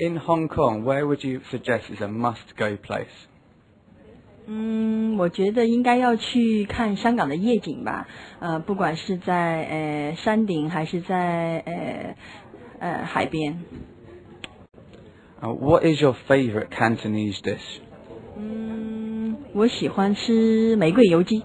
in Hong Kong, where would you suggest is a must-go place? 嗯，我觉得应该要去看香港的夜景吧。呃，不管是在呃山顶还是在呃呃海边。Uh, what is your favourite Cantonese dish? 嗯，我喜欢吃玫瑰油鸡。